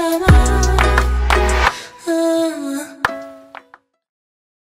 summer